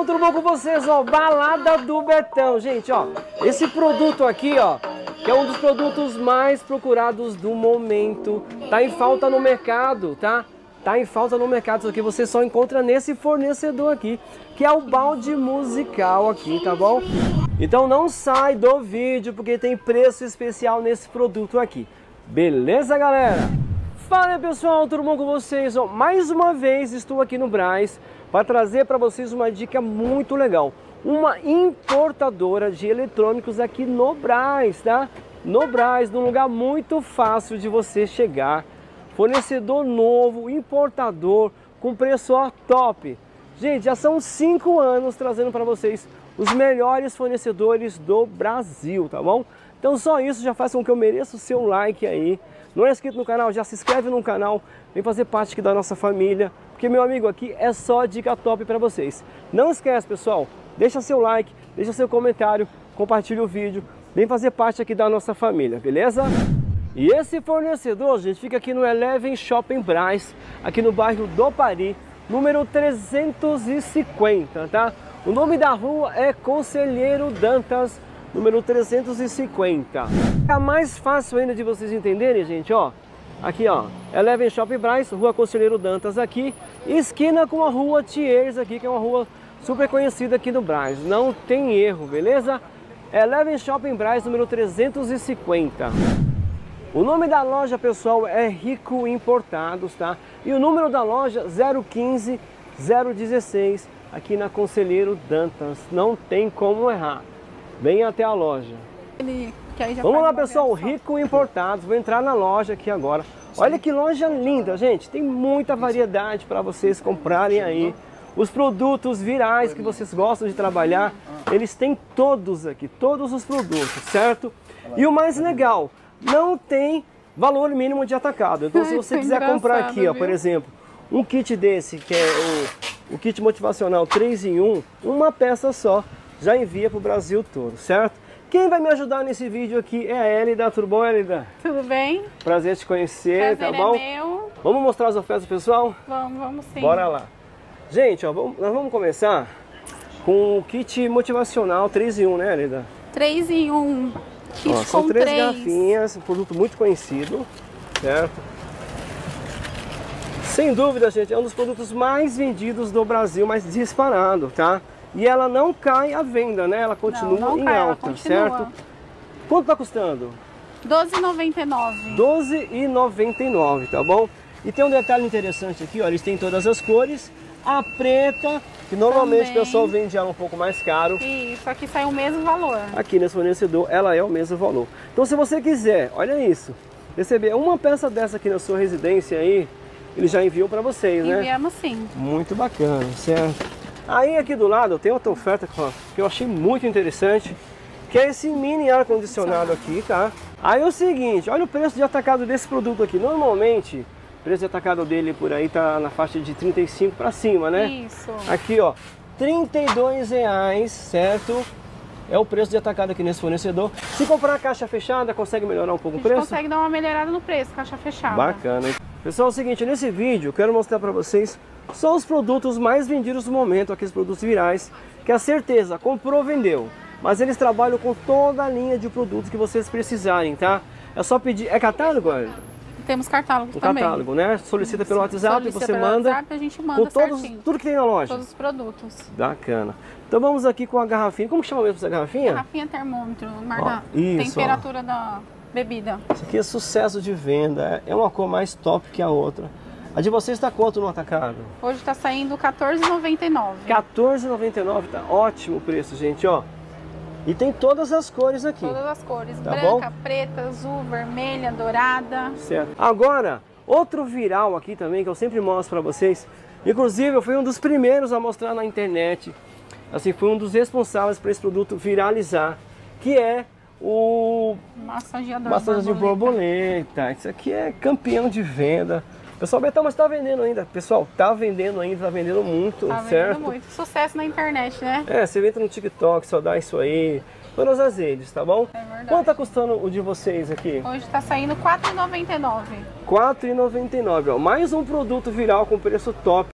pessoal, tudo bom com vocês? Ó, balada do Betão, gente, ó. Esse produto aqui, ó, que é um dos produtos mais procurados do momento, tá em falta no mercado, tá? Tá em falta no mercado, isso aqui você só encontra nesse fornecedor aqui, que é o balde musical aqui, tá bom? Então não sai do vídeo, porque tem preço especial nesse produto aqui. Beleza, galera? Fala pessoal, tudo bom com vocês? Mais uma vez estou aqui no Braz para trazer para vocês uma dica muito legal. Uma importadora de eletrônicos aqui no Braz, tá? No Braz, num lugar muito fácil de você chegar. Fornecedor novo, importador, com preço ó, top. Gente, já são cinco anos trazendo para vocês os melhores fornecedores do Brasil, tá bom? Então só isso já faz com que eu mereça o seu like aí não é inscrito no canal? Já se inscreve no canal, vem fazer parte aqui da nossa família, porque meu amigo aqui é só dica top para vocês. Não esquece, pessoal, deixa seu like, deixa seu comentário, compartilha o vídeo, vem fazer parte aqui da nossa família, beleza? E esse fornecedor, gente, fica aqui no Eleven Shopping Braz, aqui no bairro do Paris, número 350, tá? O nome da rua é Conselheiro Dantas, número 350. Fica mais fácil ainda de vocês entenderem, gente, ó. Aqui, ó, Eleven Shop Braz, Rua Conselheiro Dantas aqui, esquina com a Rua Thiers aqui, que é uma rua super conhecida aqui no Braz. Não tem erro, beleza? Eleven Shopping Braz, número 350. O nome da loja, pessoal, é Rico Importados, tá? E o número da loja 015 016, aqui na Conselheiro Dantas. Não tem como errar. Venha até a loja. Ele, Vamos lá, pessoal, Rico Importados. Vou entrar na loja aqui agora. Olha que loja linda, gente. Tem muita variedade para vocês comprarem aí. Os produtos virais que vocês gostam de trabalhar, eles têm todos aqui, todos os produtos, certo? E o mais legal, não tem valor mínimo de atacado. Então, se você quiser comprar aqui, ó, por exemplo, um kit desse, que é o, o kit motivacional 3 em 1, uma peça só, já envia para o Brasil todo, certo? Quem vai me ajudar nesse vídeo aqui é a Elida. Tudo bom, Elida? Tudo bem? Prazer te conhecer, Prazer tá bom? É meu. Vamos mostrar as ofertas, pessoal? Vamos, vamos sim. Bora lá. Gente, ó, vamos, nós vamos começar com o kit motivacional 3 em 1, né, Elida? 3 em 1. Kit ó, são três 3. garrafinhas, um produto muito conhecido, certo? Sem dúvida, gente, é um dos produtos mais vendidos do Brasil, mais disparado, tá? E ela não cai à venda, né? Ela continua não, não em cai, alta, continua. certo? Quanto tá custando? 12,99. 12,99, tá bom? E tem um detalhe interessante aqui, ó, eles têm todas as cores. A preta, que normalmente Também. o pessoal vende ela um pouco mais caro. Isso, aqui sai o mesmo valor. Aqui nesse fornecedor, ela é o mesmo valor. Então se você quiser, olha isso, receber uma peça dessa aqui na sua residência aí, eles já enviam para vocês, né? Enviamos sim. Muito bacana, certo? Aí aqui do lado tem outra oferta que eu achei muito interessante, que é esse mini ar-condicionado aqui, tá? Aí é o seguinte, olha o preço de atacado desse produto aqui. Normalmente, o preço de atacado dele por aí tá na faixa de 35 para cima, né? Isso. Aqui, ó, 32 reais, certo? É o preço de atacado aqui nesse fornecedor. Se comprar a caixa fechada, consegue melhorar um pouco o preço? consegue dar uma melhorada no preço, caixa fechada. Bacana, hein? Pessoal, é o seguinte, nesse vídeo eu quero mostrar para vocês só os produtos mais vendidos no momento, aqueles produtos virais, que a certeza, comprou, vendeu. Mas eles trabalham com toda a linha de produtos que vocês precisarem, tá? É só pedir, é catálogo? Temos catálogo O também. catálogo, né? Solicita pelo WhatsApp, Solicita você pelo manda WhatsApp, a gente manda com todos, certinho. tudo que tem na loja. Todos os produtos. Bacana. Então vamos aqui com a garrafinha. Como que chama mesmo essa garrafinha? Garrafinha termômetro, marca Ó, isso, temperatura da bebida. Isso aqui é sucesso de venda. É uma cor mais top que a outra. A de vocês está quanto no atacado? Hoje está saindo R$14,99. 14,99, tá ótimo o preço, gente, ó. E tem todas as cores aqui. Todas as cores, Tá branca, preta, azul, vermelha, dourada. Certo. Agora, outro viral aqui também que eu sempre mostro para vocês. Inclusive, eu fui um dos primeiros a mostrar na internet. Assim, fui um dos responsáveis para esse produto viralizar, que é o Massageador massagem de borboleta. borboleta. Isso aqui é campeão de venda. Pessoal, Betão, mas tá vendendo ainda. Pessoal, tá vendendo ainda, tá vendendo muito, Tá certo? vendendo muito. Sucesso na internet, né? É, você entra no TikTok, só dá isso aí. Todas as redes, tá bom? É verdade. Quanto tá custando o de vocês aqui? Hoje está saindo R$4,99. R$ 4,99. ó. Mais um produto viral com preço top